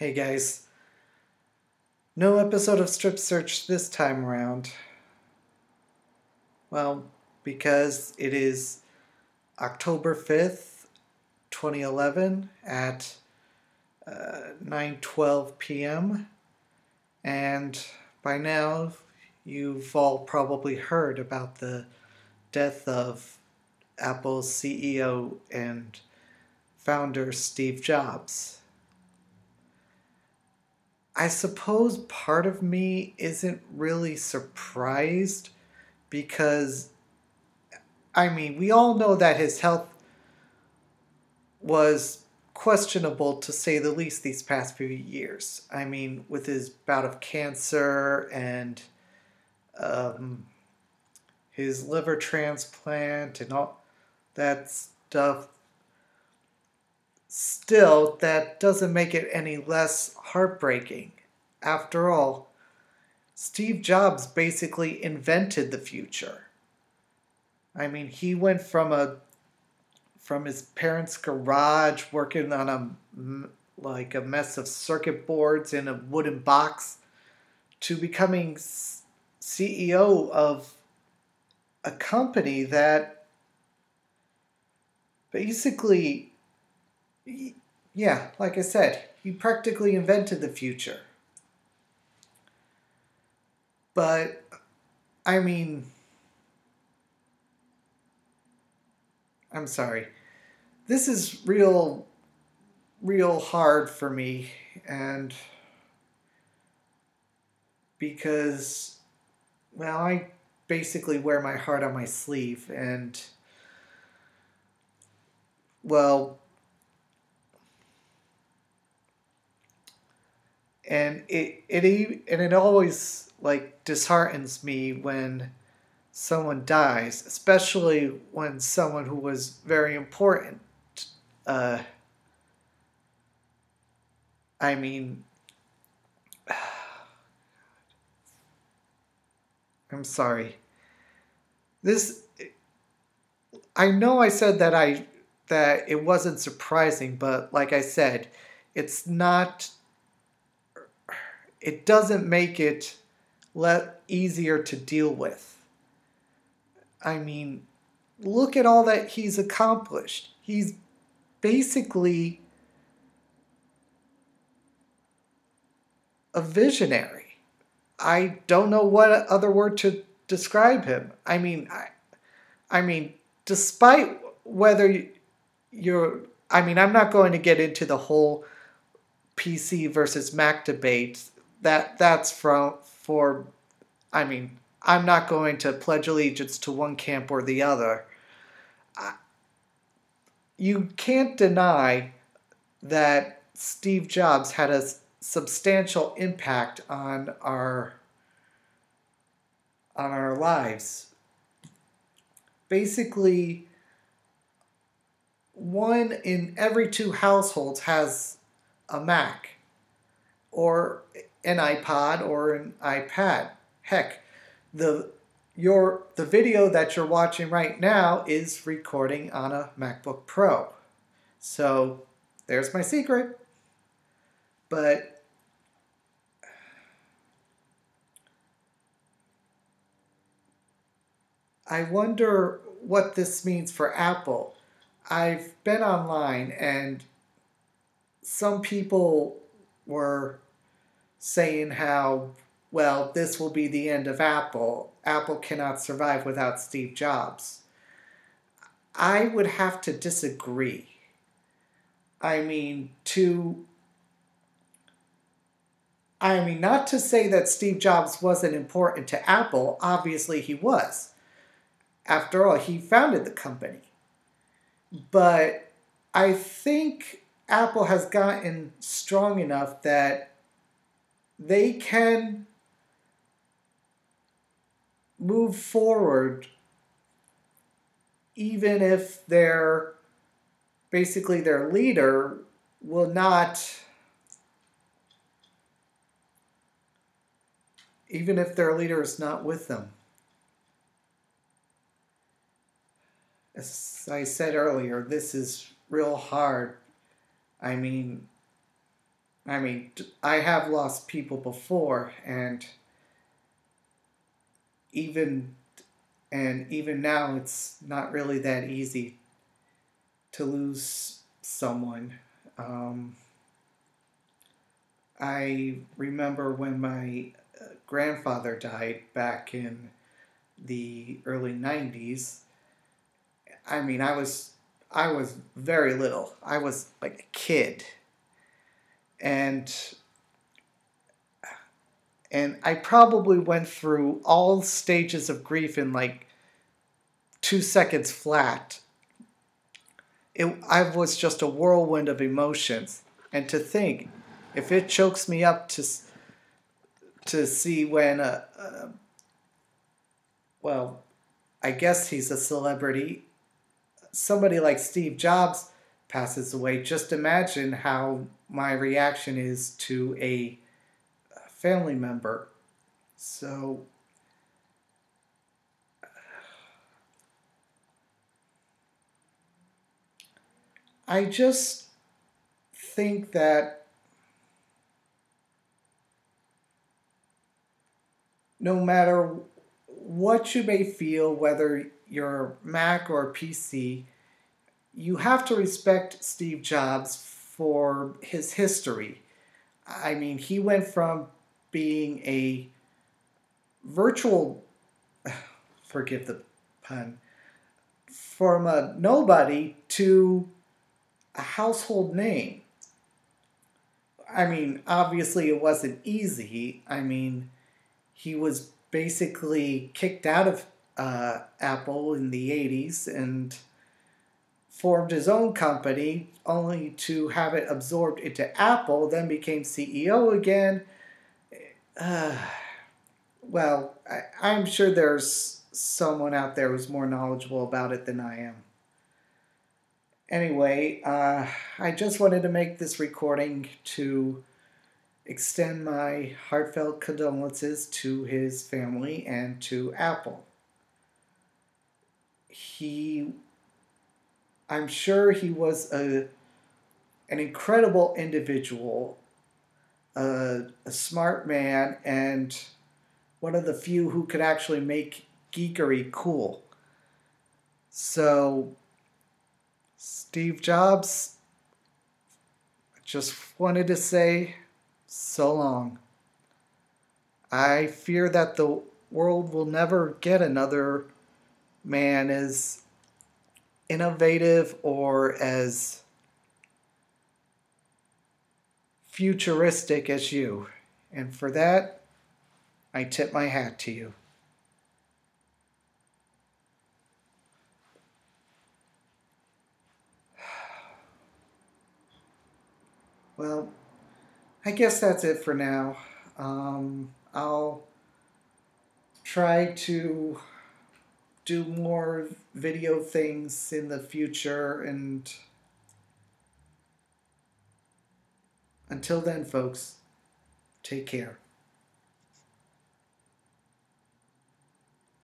Hey guys. No episode of Strip Search this time around. Well, because it is October 5th, 2011 at uh, 9:12 p.m. and by now you've all probably heard about the death of Apple's CEO and founder Steve Jobs. I suppose part of me isn't really surprised because, I mean, we all know that his health was questionable to say the least these past few years. I mean, with his bout of cancer and um, his liver transplant and all that stuff still, that doesn't make it any less heartbreaking. After all, Steve Jobs basically invented the future. I mean, he went from a from his parents' garage working on a like a mess of circuit boards in a wooden box to becoming CEO of a company that basically yeah, like I said, he practically invented the future. But, I mean, I'm sorry. This is real, real hard for me, and because, well, I basically wear my heart on my sleeve, and, well, and it it and it always like disheartens me when someone dies, especially when someone who was very important. Uh, I mean, I'm sorry. This, I know I said that I that it wasn't surprising, but like I said, it's not it doesn't make it let easier to deal with. I mean, look at all that he's accomplished. He's basically a visionary. I don't know what other word to describe him. I mean, I, I mean, despite whether you're, I mean, I'm not going to get into the whole PC versus Mac debate that that's from for I mean, I'm not going to pledge allegiance to one camp or the other. You can't deny that Steve Jobs had a substantial impact on our on our lives. Basically, one in every two households has a Mac or an iPod or an iPad. Heck, the your the video that you're watching right now is recording on a MacBook Pro. So there's my secret. But I wonder what this means for Apple. I've been online and some people were saying how, well, this will be the end of Apple. Apple cannot survive without Steve Jobs. I would have to disagree. I mean, to. I mean, not to say that Steve Jobs wasn't important to Apple, obviously he was. After all, he founded the company. But I think Apple has gotten strong enough that they can move forward even if their basically their leader will not even if their leader is not with them. As i said earlier this is real hard i mean I mean, I have lost people before, and even and even now, it's not really that easy to lose someone. Um, I remember when my uh, grandfather died back in the early 90s. I mean, I was I was very little. I was like a kid. And and I probably went through all stages of grief in like 2 seconds flat. It I was just a whirlwind of emotions. And to think if it chokes me up to to see when a, a well, I guess he's a celebrity. Somebody like Steve Jobs passes away. Just imagine how my reaction is to a family member. So, I just think that no matter what you may feel, whether you're Mac or PC, you have to respect Steve Jobs for his history. I mean, he went from being a virtual, forgive the pun, from a nobody to a household name. I mean, obviously it wasn't easy. I mean, he was basically kicked out of uh, Apple in the 80s and formed his own company only to have it absorbed into Apple, then became CEO again. Uh, well, I, I'm sure there's someone out there who's more knowledgeable about it than I am. Anyway, uh, I just wanted to make this recording to extend my heartfelt condolences to his family and to Apple. He, I'm sure he was a, an incredible individual, a, a smart man, and one of the few who could actually make geekery cool. So, Steve Jobs, I just wanted to say so long. I fear that the world will never get another man as innovative or as futuristic as you. And for that, I tip my hat to you. Well, I guess that's it for now. Um, I'll try to do more video things in the future and until then folks take care